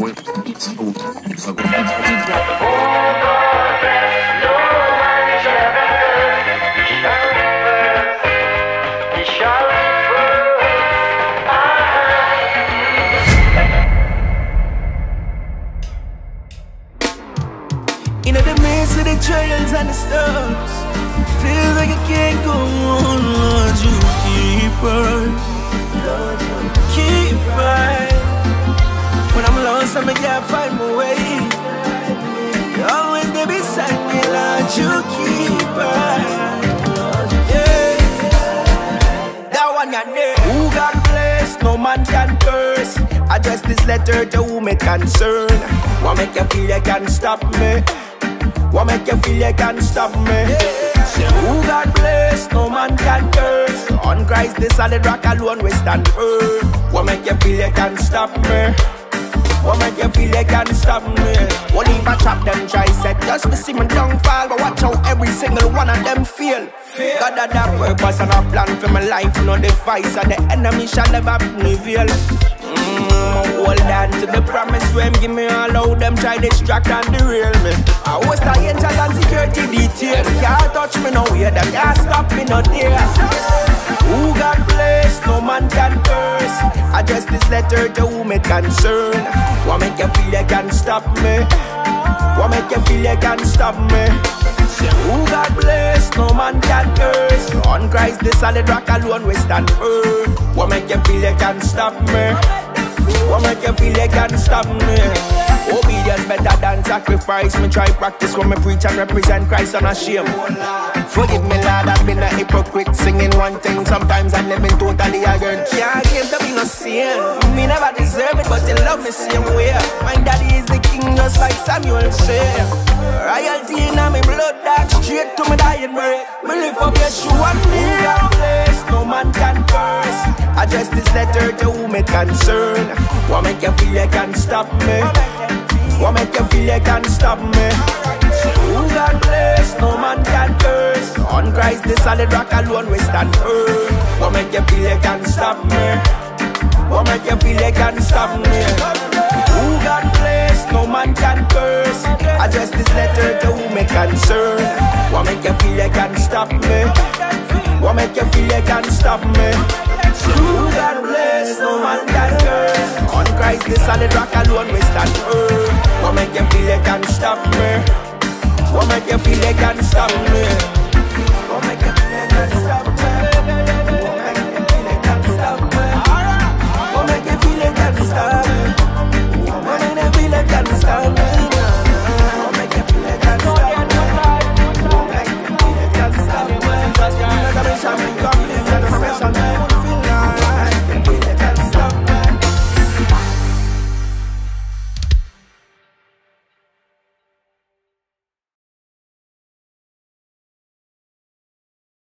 In the midst of the trials and the feels like I can't go on, Lord, you keep us, you keep. Yeah, that one you're there. Who God bless, no man can curse. Address this letter to whom it concern. What make you feel you can stop me? What make you feel you can stop me? Say who God bless, no man can curse. On Christ the solid rock alone we stand firm. What make you feel you can stop me? What make you feel you can stop me? If I trap them try just to see me downfall But watch out every single one of them fail God had a purpose and a plan for my life No device and the enemy shall never prevail Mm, hold on to the promise when give me all out them try distract and derail me. I was the angel and security detail. Can't touch me no way, them can't stop me no there. Who God bless, no man can curse. Address this letter to whom it concern. What make you feel you can stop me? What make you feel you can stop me? Who God bless, no man can curse. On Christ the solid rock alone we stand firm. What make you feel you can stop me? What make you feel you can stop me? Obedience better than sacrifice. Me try practice when me preach and represent Christ unashamed. Forgive me, Lord, I've been a hypocrite singing one thing. Sometimes I'm living totally against. Can't claim to sin. Me never deserve it, but you love me same way. My daddy is the king, just like Samuel said. Royalty in me blood, dark straight to my dying breath. Me live for and me God bless. No man can curse. Address this letter to whom it concern. What make you feel you can stop me? What make you feel you can stop me? Who God bless, no man can curse. On Christ the solid rock alone we stand firm. What make you feel you can stop me? What make you feel you can't stop me? Who God bless, no man can curse. Address this letter to whom it concern. What make you feel you can't stop me? What make you feel you can't stop me? Who God bless, no man can curse. On Christ the solid rock alone we stand firm. What make you feel you can't stop me? What make you feel you can't stop me?